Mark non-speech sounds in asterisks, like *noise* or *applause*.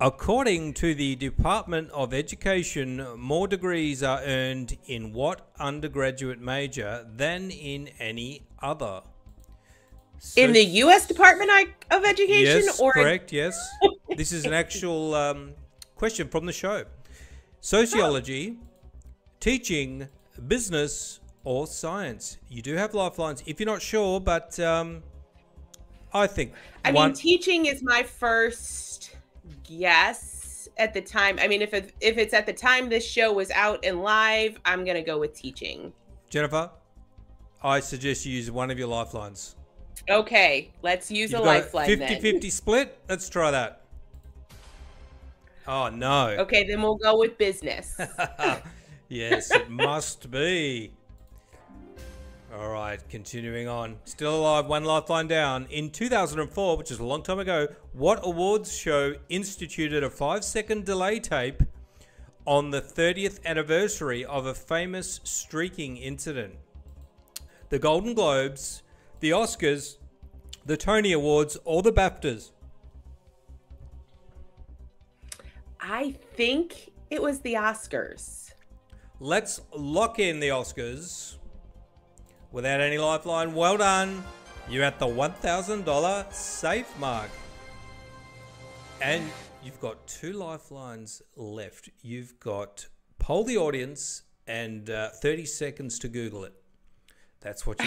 According to the Department of Education, more degrees are earned in what undergraduate major than in any other? So- In the U.S. Department of Education, yes, or correct. Yes, *laughs* this is an actual um, question from the show. Sociology, teaching, business, or science. You do have lifelines if you're not sure, but um, I think I one. mean, teaching is my first guess at the time. I mean, if it, if it's at the time this show was out and live, I'm gonna go with teaching. Jennifer, I suggest you use one of your lifelines. Okay, let's use You've a lifeline 50 then. 50 split. Let's try that. Oh, no. Okay, then we'll go with business. *laughs* yes, it must be. All right, continuing on. Still alive, one lifeline down. In 2004, which is a long time ago, what awards show instituted a five second delay tape on the 30th anniversary of a famous streaking incident? The Golden Globes, the Oscars, the Tony Awards, or the BAFTAs? I think it was the Oscars. Let's lock in the Oscars without any lifeline. Well done. You're at the $1,000 safe mark. And you've got two lifelines left. You've got poll the audience and uh, 30 seconds to Google it. That's what you